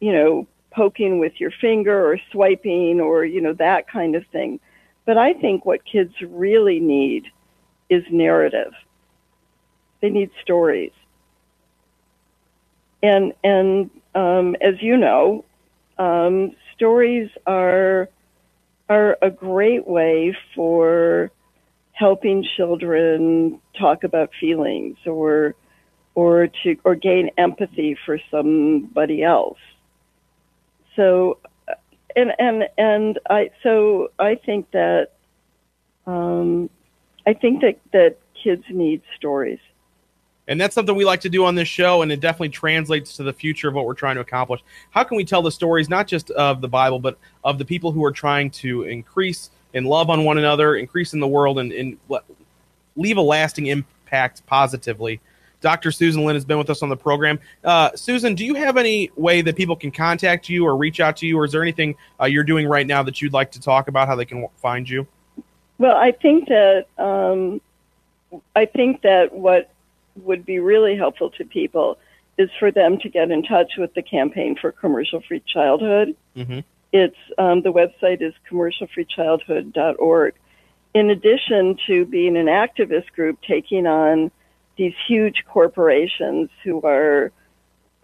Speaker 7: you know poking with your finger or swiping or you know that kind of thing but i think what kids really need is narrative They need stories. And and um, as you know, um, stories are are a great way for helping children talk about feelings or or to or gain empathy for somebody else. So and and and I so I think that um, I think that that kids need stories.
Speaker 6: And that's something we like to do on this show, and it definitely translates to the future of what we're trying to accomplish. How can we tell the stories, not just of the Bible, but of the people who are trying to increase in love on one another, increase in the world, and, and leave a lasting impact positively? Dr. Susan Linn has been with us on the program. Uh, Susan, do you have any way that people can contact you or reach out to you, or is there anything uh, you're doing right now that you'd like to talk about, how they can find you?
Speaker 7: Well, I think that um, I think that what would be really helpful to people is for them to get in touch with the campaign for commercial free childhood.
Speaker 6: Mm-hmm.
Speaker 7: It's um, the website is commercialfreechildhood.org. In addition to being an activist group taking on these huge corporations who are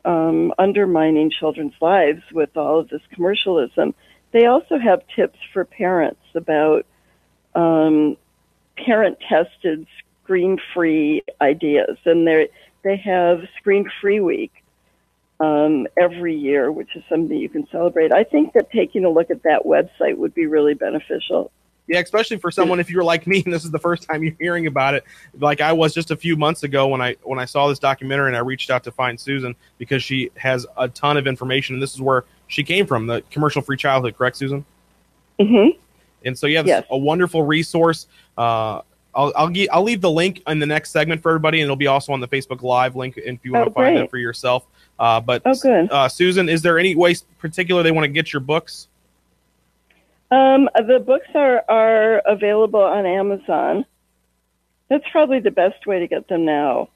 Speaker 7: um, undermining children's lives with all of this commercialism, they also have tips for parents about um, parent tested screen free ideas. And they they have Screen Free Week um, every year, which is something you can celebrate. I think that taking a look at that website would be really beneficial.
Speaker 6: Yeah, especially for someone if you're like me and this is the first time you're hearing about it, like I was just a few months ago when I when I saw this documentary and I reached out to find Susan because she has a ton of information and this is where she came from, the commercial free childhood, correct, Susan?
Speaker 7: Mm-hmm.
Speaker 6: And so yeah,
Speaker 7: yes.
Speaker 6: a wonderful resource. Uh, I'll I'll, ge- I'll leave the link in the next segment for everybody, and it'll be also on the Facebook Live link if you want
Speaker 7: Oh,
Speaker 6: to find that for yourself. Uh, but
Speaker 7: Oh, good.
Speaker 6: Uh, Susan, is there any way particular they want to get your books?
Speaker 7: Um, the books are, are available on Amazon. That's probably the best way to get them now.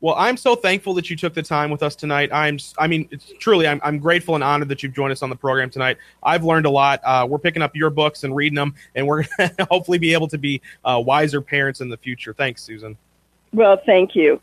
Speaker 6: Well, I'm so thankful that you took the time with us tonight. I'm, I mean, it's truly, I'm, I'm grateful and honored that you've joined us on the program tonight. I've learned a lot. Uh, we're picking up your books and reading them, and we're going [laughs] to hopefully be able to be uh, wiser parents in the future. Thanks, Susan.
Speaker 7: Well, thank you.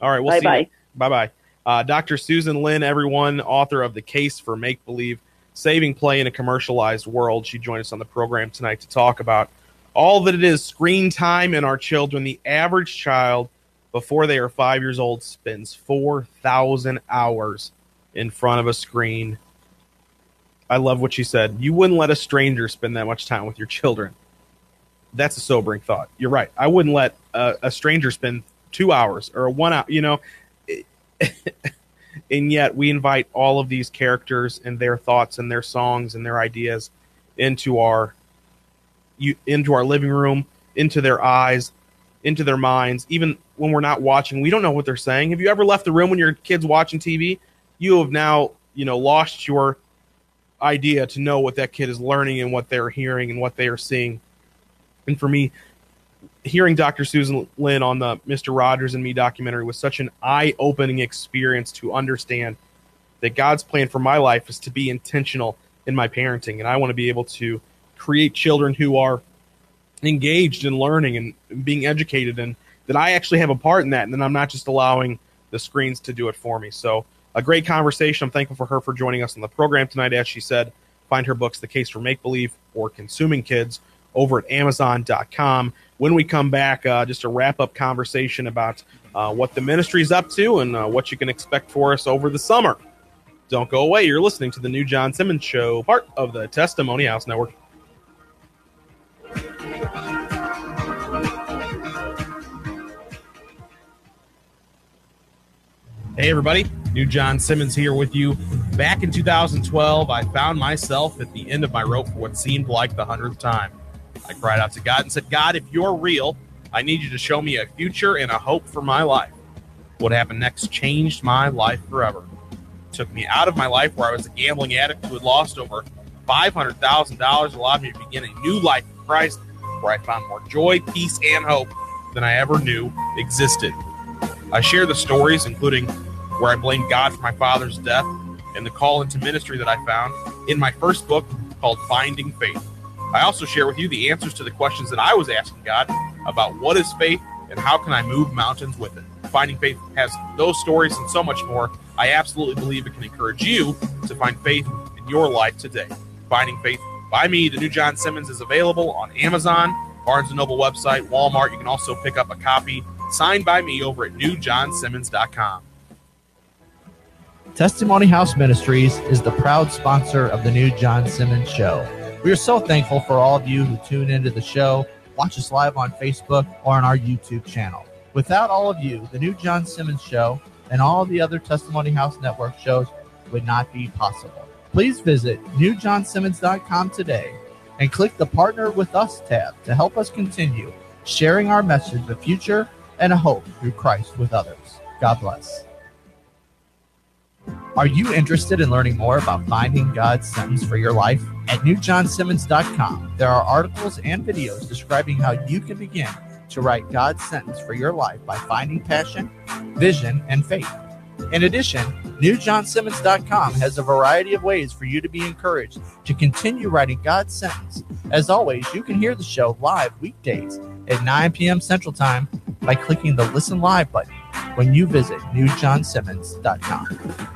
Speaker 6: All right, we'll see.
Speaker 7: Bye-bye.
Speaker 6: you. Bye bye. Uh, Dr. Susan Linn, everyone, author of The Case for Make Believe Saving Play in a Commercialized World. She joined us on the program tonight to talk about all that it is screen time in our children. The average child, before they are five years old, spends 4,000 hours in front of a screen. I love what she said. You wouldn't let a stranger spend that much time with your children. That's a sobering thought. You're right. I wouldn't let a, a stranger spend two hours or one hour. You know, [laughs] and yet we invite all of these characters and their thoughts and their songs and their ideas into our you into our living room, into their eyes, into their minds. Even when we're not watching, we don't know what they're saying. Have you ever left the room when your kids watching TV? You have now, you know, lost your idea to know what that kid is learning and what they're hearing and what they are seeing. And for me, hearing Dr. Susan Linn on the Mr. Rogers and Me documentary was such an eye opening experience to understand that God's plan for my life is to be intentional in my parenting. And I want to be able to create children who are engaged in learning and being educated, and that I actually have a part in that. And then I'm not just allowing the screens to do it for me. So, a great conversation. I'm thankful for her for joining us on the program tonight. As she said, find her books, The Case for Make Believe or Consuming Kids, over at Amazon.com. When we come back, uh, just a wrap up conversation about uh, what the ministry's up to and uh, what you can expect for us over the summer. Don't go away. You're listening to the new John Simmons Show, part of the Testimony House Network. Hey, everybody. New John Simmons here with you. Back in 2012, I found myself at the end of my rope for what seemed like the hundredth time. I cried out to God and said, God, if you're real, I need you to show me a future and a hope for my life. What happened next changed my life forever. It took me out of my life where I was a gambling addict who had lost over $500,000, allowed me to begin a new life in Christ where I found more joy, peace, and hope than I ever knew existed. I share the stories, including where I blamed God for my father's death and the call into ministry that I found in my first book called Finding Faith. I also share with you the answers to the questions that I was asking God about what is faith and how can I move mountains with it? Finding Faith has those stories and so much more. I absolutely believe it can encourage you to find faith in your life today. Finding Faith by me, the new John Simmons is available on Amazon, Barnes & Noble website, Walmart. You can also pick up a copy signed by me over at newjohnsimmons.com.
Speaker 8: Testimony House Ministries is the proud sponsor of the new John Simmons Show. We are so thankful for all of you who tune into the show, watch us live on Facebook or on our YouTube channel. Without all of you, the new John Simmons Show and all the other Testimony House Network shows would not be possible. Please visit newjohnsimmons.com today and click the Partner with Us tab to help us continue sharing our message of future and a hope through Christ with others. God bless. Are you interested in learning more about finding God's sentence for your life? At newjohnsimmons.com, there are articles and videos describing how you can begin to write God's sentence for your life by finding passion, vision, and faith. In addition, newjohnsimmons.com has a variety of ways for you to be encouraged to continue writing God's sentence. As always, you can hear the show live weekdays at 9 p.m. Central Time by clicking the Listen Live button when you visit newjohnsimmons.com.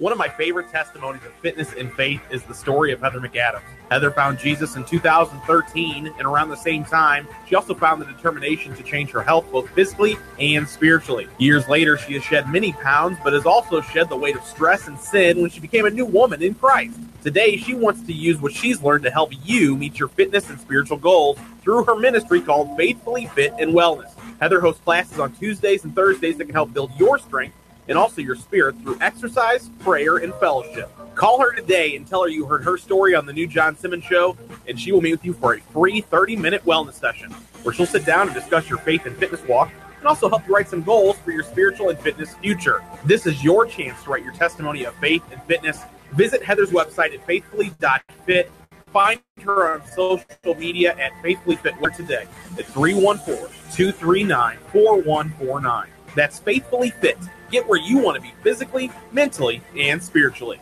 Speaker 6: One of my favorite testimonies of fitness and faith is the story of Heather McAdams. Heather found Jesus in 2013, and around the same time, she also found the determination to change her health both physically and spiritually. Years later, she has shed many pounds, but has also shed the weight of stress and sin when she became a new woman in Christ. Today, she wants to use what she's learned to help you meet your fitness and spiritual goals through her ministry called Faithfully Fit and Wellness. Heather hosts classes on Tuesdays and Thursdays that can help build your strength and also your spirit through exercise, prayer, and fellowship. Call her today and tell her you heard her story on the new John Simmons show, and she will meet with you for a free 30 minute wellness session where she'll sit down and discuss your faith and fitness walk and also help you write some goals for your spiritual and fitness future. This is your chance to write your testimony of faith and fitness. Visit Heather's website at faithfully.fit. Find her on social media at Faithfully Fit today at 314 239 4149. That's Faithfully Fit. Get where you want to be physically, mentally, and spiritually.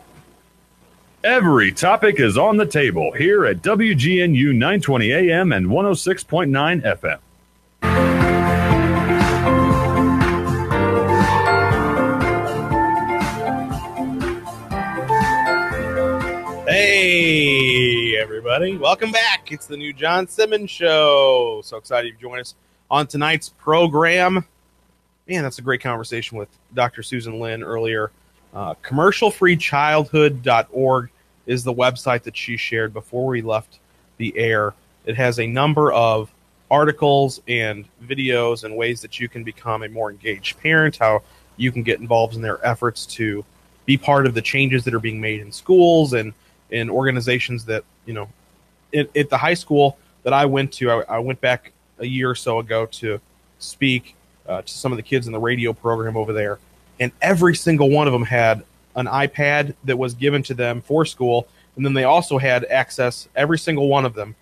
Speaker 9: Every topic is on the table here at WGNU 920 AM and 106.9 FM.
Speaker 6: Hey, everybody. Welcome back. It's the new John Simmons Show. So excited you join us on tonight's program. Man, that's a great conversation with Dr. Susan Linn earlier. Uh, commercialfreechildhood.org is the website that she shared before we left the air. It has a number of articles and videos and ways that you can become a more engaged parent, how you can get involved in their efforts to be part of the changes that are being made in schools and in organizations that, you know, at, the high school that I went to, I, I went back a year or so ago to speak uh, to some of the kids in the radio program over there, and every single one of them had an iPad that was given to them for school, and then they also had access, every single one of them,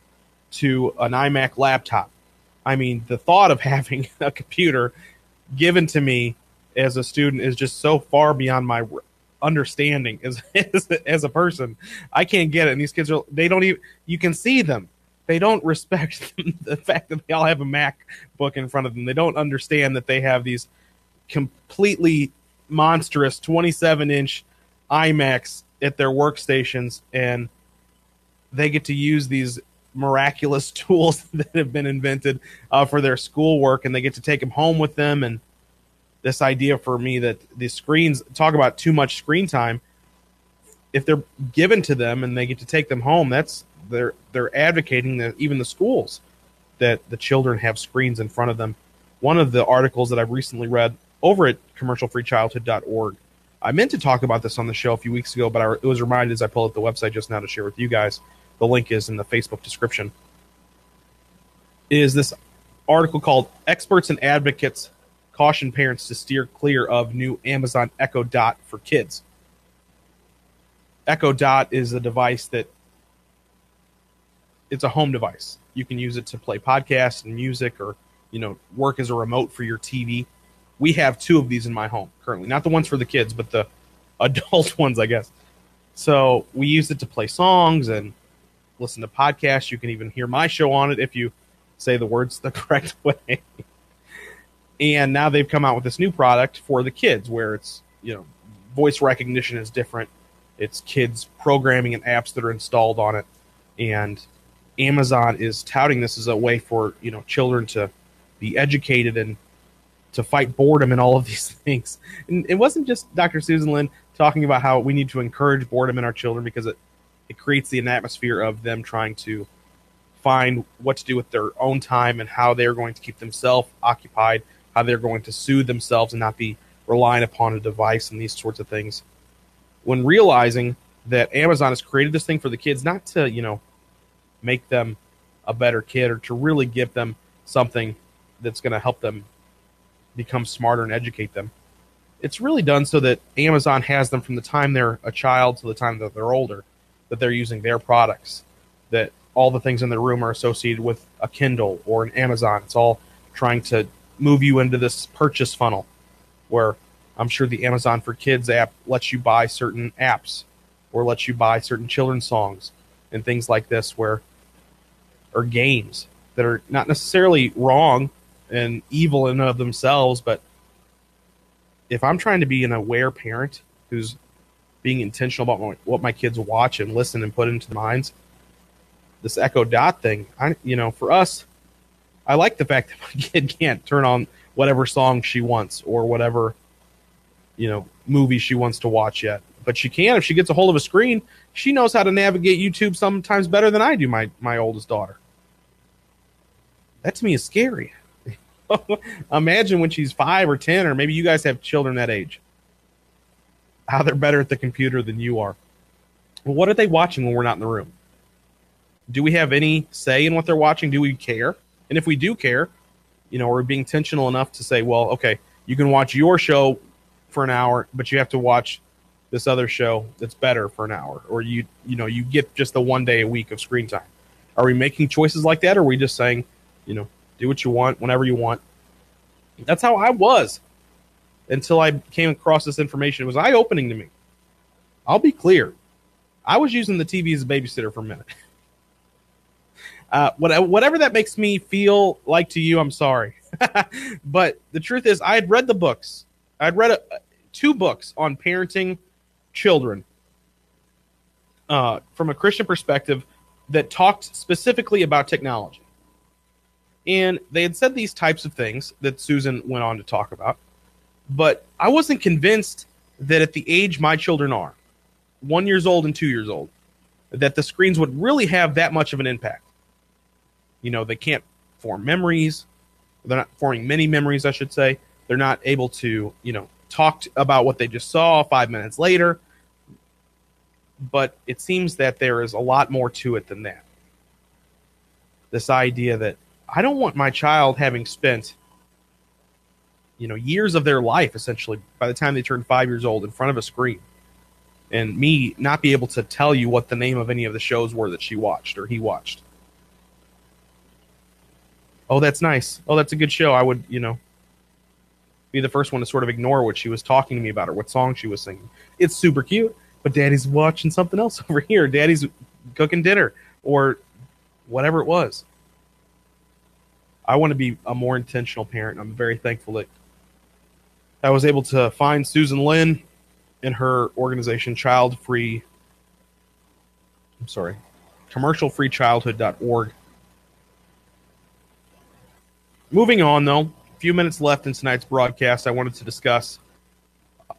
Speaker 6: to an iMac laptop. I mean, the thought of [laughs] having a computer given to me as a student is just so far beyond my understanding as, [laughs] as as a person. I can't get it, and these kids are they don't even. You can see them they don't respect [laughs] the fact that they all have a MacBook in front of them. They don't understand that they have these completely monstrous 27 inch iMacs at their workstations, and they get to use these miraculous [laughs] tools [laughs] that have been invented uh, for their schoolwork, and they get to take them home with them. And this idea for me that the screens talk about too much screen time. If they're given to them and they get to take them home, that's they're they're advocating that even the schools that the children have screens in front of them. One of the articles that I've recently read over at commercialfreechildhood.org. I meant to talk about this on the show a few weeks ago, but I, it was reminded as I pulled up the website just now to share with you guys. The link is in the Facebook description. Is this article called "Experts and Advocates Caution Parents to Steer Clear of New Amazon Echo Dot for Kids"? Echo Dot is a device that it's a home device. You can use it to play podcasts and music or, you know, work as a remote for your TV. We have two of these in my home currently. Not the ones for the kids, but the [laughs] adult ones, I guess. So we use it to play songs and listen to podcasts. You can even hear my show on it if you say the words [laughs] the correct way. and now they've come out with this new product for the kids where it's you know voice recognition is different it's kids programming and apps that are installed on it and amazon is touting this as a way for you know children to be educated and to fight boredom and all of these [laughs] things and it wasn't just dr susan Linn talking about how we need to encourage boredom in our children because it it creates the atmosphere of them trying to find what to do with their own time and how they're going to keep themselves occupied how they're going to soothe themselves and not be relying upon a device and these sorts of things. When realizing that Amazon has created this thing for the kids, not to, you know, make them a better kid or to really give them something that's going to help them become smarter and educate them. It's really done so that Amazon has them from the time they're a child to the time that they're older, that they're using their products, that all the things in their room are associated with a Kindle or an Amazon. It's all trying to move you into this purchase funnel where I'm sure the Amazon for Kids app lets you buy certain apps or lets you buy certain children's songs and things like this where or games that are not necessarily wrong and evil in of themselves, but if I'm trying to be an aware parent who's being intentional about my, what my kids watch and listen and put into their minds, this Echo Dot thing, I you know, for us, I like the fact [laughs] that my kid can't turn on whatever song she wants or whatever you know movie she wants to watch yet. But she can if she gets a hold of a screen. She knows how to navigate YouTube sometimes better than I do. My my oldest daughter. That to me is scary. [laughs] Imagine when she's five or ten, or maybe you guys have children that age. How they're better at the computer than you are. What are they watching when we're not in the room? Do we have any say in what they're watching? Do we care? And if we do care, you know, we're being intentional enough to say, well, okay, you can watch your show for an hour, but you have to watch this other show that's better for an hour, or you, you know, you get just the one day a week of screen time. Are we making choices like that, or are we just saying, you know, do what you want whenever you want? That's how I was until I came across this information. It was eye opening to me. I'll be clear. I was using the TV as a babysitter for a minute. [laughs] Uh, whatever that makes me feel like to you, I'm sorry. [laughs] but the truth is, I had read the books. I'd read a, two books on parenting children uh, from a Christian perspective that talked specifically about technology. And they had said these types of things that Susan went on to talk about. But I wasn't convinced that at the age my children are, one years old and two years old, that the screens would really have that much of an impact. You know, they can't form memories. They're not forming many memories, I should say. They're not able to, you know, talk about what they just saw five minutes later. But it seems that there is a lot more to it than that. This idea that I don't want my child having spent, you know, years of their life essentially by the time they turn five years old in front of a screen and me not be able to tell you what the name of any of the shows were that she watched or he watched oh, that's nice. Oh, that's a good show. I would, you know, be the first one to sort of ignore what she was talking to me about or what song she was singing. It's super cute, but daddy's watching something else [laughs] over here. Daddy's cooking dinner or whatever it was. I want to be a more intentional parent. I'm very thankful that I was able to find Susan Linn and her organization, Child Free. I'm sorry, commercialfreechildhood.org Moving on, though, a few minutes left in tonight's broadcast. I wanted to discuss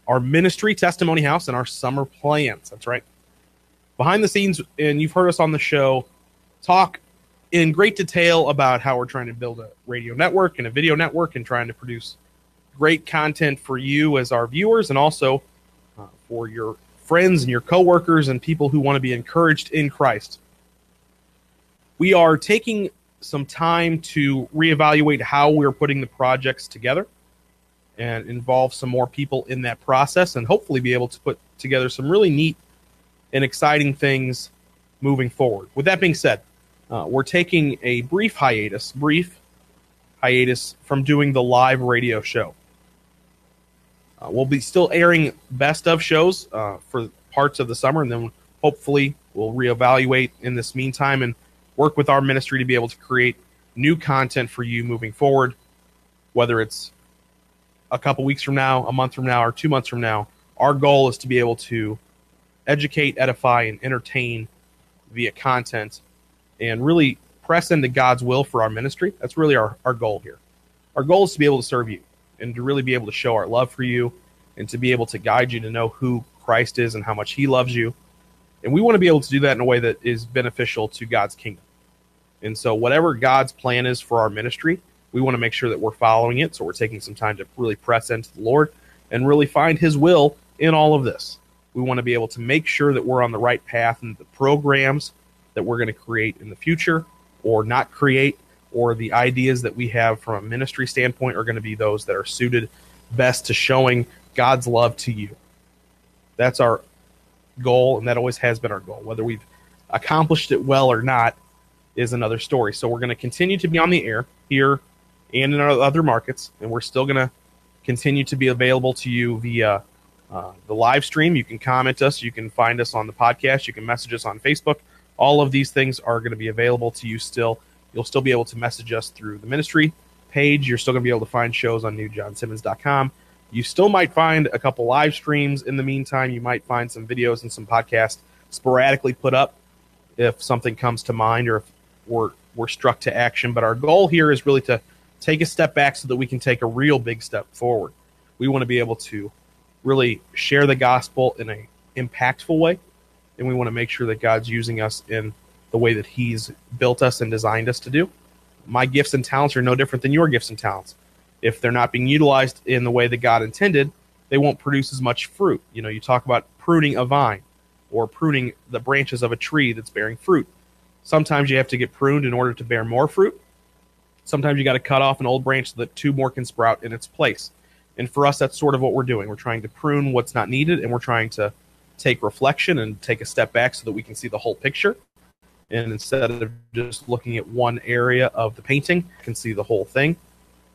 Speaker 6: our ministry testimony house and our summer plans. That's right. Behind the scenes, and you've heard us on the show talk in great detail about how we're trying to build a radio network and a video network and trying to produce great content for you as our viewers and also uh, for your friends and your coworkers and people who want to be encouraged in Christ. We are taking some time to reevaluate how we're putting the projects together and involve some more people in that process and hopefully be able to put together some really neat and exciting things moving forward. With that being said, uh, we're taking a brief hiatus, brief hiatus from doing the live radio show. Uh, we'll be still airing best of shows uh, for parts of the summer, and then hopefully we'll reevaluate in this meantime and work with our ministry to be able to create new content for you moving forward, whether it's a couple weeks from now, a month from now, or two months from now, our goal is to be able to educate, edify, and entertain via content and really press into God's will for our ministry. That's really our, our goal here. Our goal is to be able to serve you and to really be able to show our love for you and to be able to guide you to know who Christ is and how much he loves you. And we want to be able to do that in a way that is beneficial to God's kingdom. And so, whatever God's plan is for our ministry, we want to make sure that we're following it. So, we're taking some time to really press into the Lord and really find his will in all of this. We want to be able to make sure that we're on the right path and the programs that we're going to create in the future or not create or the ideas that we have from a ministry standpoint are going to be those that are suited best to showing God's love to you. That's our goal, and that always has been our goal. Whether we've accomplished it well or not is another story. So we're going to continue to be on the air here and in our other markets, and we're still going to continue to be available to you via uh, the live stream. You can comment us, you can find us on the podcast, you can message us on Facebook. All of these things are going to be available to you still. You'll still be able to message us through the ministry page. You're still going to be able to find shows on newjohnsimmons.com. You still might find a couple live streams in the meantime. You might find some videos and some podcasts sporadically put up if something comes to mind or if we're, we're struck to action. But our goal here is really to take a step back so that we can take a real big step forward. We want to be able to really share the gospel in a impactful way, and we want to make sure that God's using us in the way that He's built us and designed us to do. My gifts and talents are no different than your gifts and talents. If they're not being utilized in the way that God intended, they won't produce as much fruit. You know, you talk about pruning a vine or pruning the branches of a tree that's bearing fruit. Sometimes you have to get pruned in order to bear more fruit. Sometimes you got to cut off an old branch so that two more can sprout in its place. And for us, that's sort of what we're doing. We're trying to prune what's not needed, and we're trying to take reflection and take a step back so that we can see the whole picture. And instead of just looking at one area of the painting, can see the whole thing.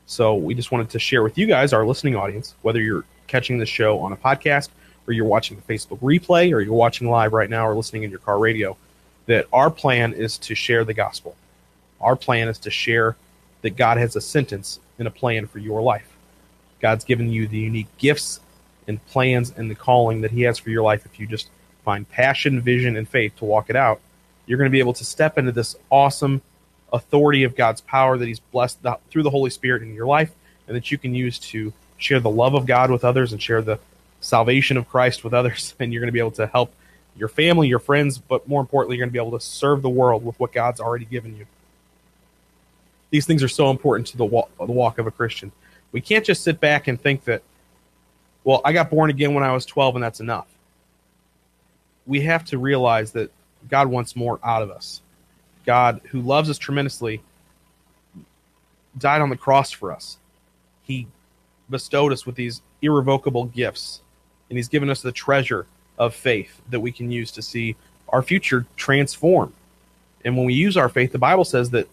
Speaker 6: So we just wanted to share with you guys, our listening audience, whether you're catching the show on a podcast or you're watching the Facebook replay or you're watching live right now or listening in your car radio, that our plan is to share the gospel. Our plan is to share that God has a sentence and a plan for your life. God's given you the unique gifts and plans and the calling that He has for your life. If you just find passion, vision, and faith to walk it out, you're going to be able to step into this awesome authority of God's power that He's blessed through the Holy Spirit in your life, and that you can use to share the love of God with others and share the salvation of Christ with others. [laughs] And you're going to be able to help your family, your friends, but more importantly, you're going to be able to serve the world with what God's already given you. These things are so important to the walk, the walk of a Christian. We can't just sit back and think that, well, I got born again when I was 12 and that's enough. We have to realize that God wants more out of us. God, who loves us tremendously, died on the cross for us. He bestowed us with these irrevocable gifts, and He's given us the treasure of faith that we can use to see our future transform. And when we use our faith, the Bible says that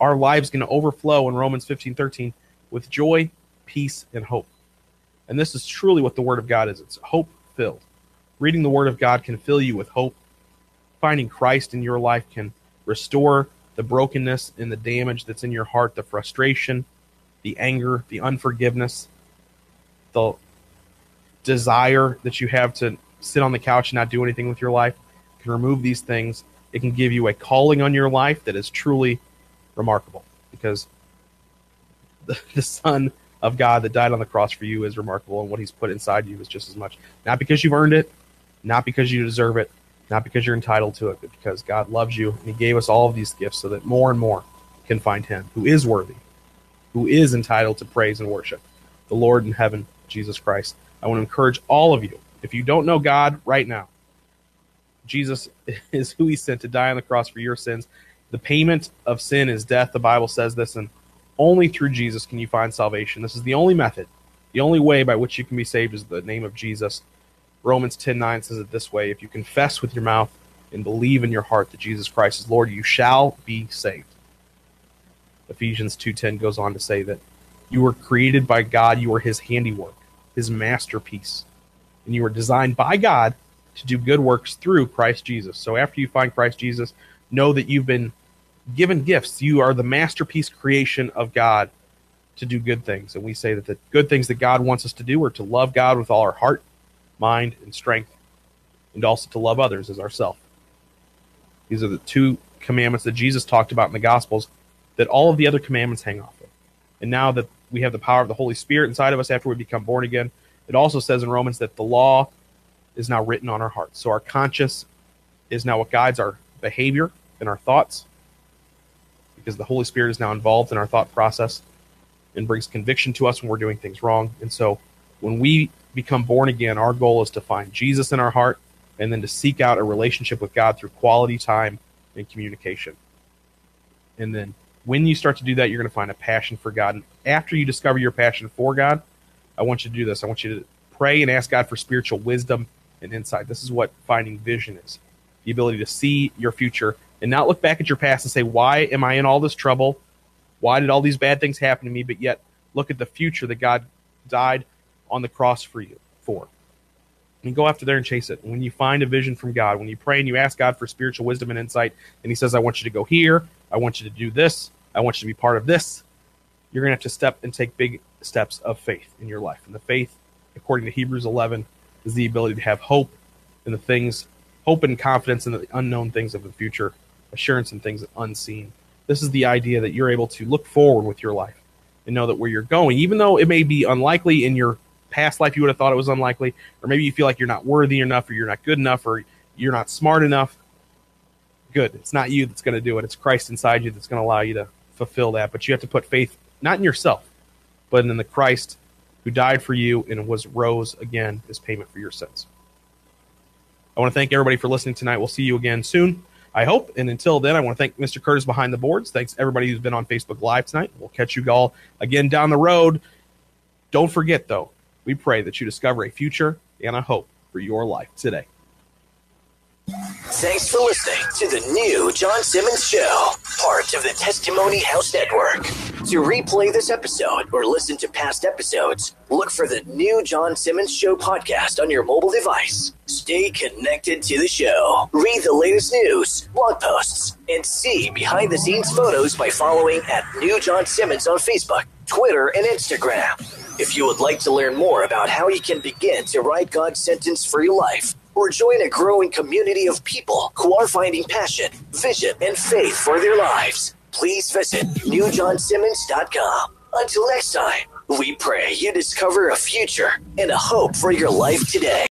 Speaker 6: our lives going to overflow in Romans 15 13 with joy, peace, and hope. And this is truly what the Word of God is it's hope filled. Reading the Word of God can fill you with hope. Finding Christ in your life can restore the brokenness and the damage that's in your heart, the frustration, the anger, the unforgiveness, the desire that you have to sit on the couch and not do anything with your life. can remove these things. It can give you a calling on your life that is truly remarkable because the, [laughs] the Son of God that died on the cross for you is remarkable, and what He's put inside you is just as much. Not because you've earned it, not because you deserve it, not because you're entitled to it, but because God loves you and He gave us all of these gifts so that more and more can find Him who is worthy, who is entitled to praise and worship, the Lord in heaven, Jesus Christ. I want to encourage all of you, if you don't know God right now, Jesus [laughs] is who He sent to die on the cross for your sins. The payment of sin is death. The Bible says this, and only through Jesus can you find salvation. This is the only method. The only way by which you can be saved is the name of Jesus. Romans 10 9 says it this way If you confess with your mouth and believe in your heart that Jesus Christ is Lord, you shall be saved. Ephesians 2:10 goes on to say that you were created by God, you are his handiwork, his masterpiece. And you were designed by God to do good works through Christ Jesus. So after you find Christ Jesus, know that you've been given gifts. You are the masterpiece creation of God to do good things. And we say that the good things that God wants us to do are to love God with all our heart, mind, and strength, and also to love others as ourselves. These are the two commandments that Jesus talked about in the Gospels that all of the other commandments hang off of. And now that we have the power of the Holy Spirit inside of us after we become born again, it also says in Romans that the law is now written on our hearts. So our conscience is now what guides our behavior and our thoughts because the Holy Spirit is now involved in our thought process and brings conviction to us when we're doing things wrong. And so when we become born again, our goal is to find Jesus in our heart and then to seek out a relationship with God through quality time and communication. And then when you start to do that, you're going to find a passion for God. And after you discover your passion for God, I want you to do this. I want you to pray and ask God for spiritual wisdom and insight. This is what finding vision is the ability to see your future and not look back at your past and say, Why am I in all this trouble? Why did all these bad things happen to me? But yet look at the future that God died on the cross for you for. And go after there and chase it. And when you find a vision from God, when you pray and you ask God for spiritual wisdom and insight, and He says, I want you to go here, I want you to do this, I want you to be part of this, you're going to have to step and take big steps of faith in your life. And the faith, according to Hebrews 11, is the ability to have hope in the things, hope and confidence in the unknown things of the future, assurance in things unseen. This is the idea that you're able to look forward with your life and know that where you're going, even though it may be unlikely in your past life, you would have thought it was unlikely, or maybe you feel like you're not worthy enough, or you're not good enough, or you're not smart enough. Good. It's not you that's going to do it. It's Christ inside you that's going to allow you to fulfill that. But you have to put faith not in yourself, but in the Christ who died for you and was rose again as payment for your sins. I want to thank everybody for listening tonight. We'll see you again soon. I hope. And until then, I want to thank Mr. Curtis behind the boards. Thanks everybody who's been on Facebook Live tonight. We'll catch you all again down the road. Don't forget, though, we pray that you discover a future and a hope for your life today.
Speaker 5: Thanks for listening to the new John Simmons Show, part of the Testimony House Network. To replay this episode or listen to past episodes, look for the new John Simmons Show podcast on your mobile device. Stay connected to the show. Read the latest news, blog posts, and see behind the scenes photos by following at New John Simmons on Facebook, Twitter, and Instagram. If you would like to learn more about how you can begin to write God's sentence for your life, or join a growing community of people who are finding passion, vision, and faith for their lives, please visit newjohnsimmons.com. Until next time, we pray you discover a future and a hope for your life today.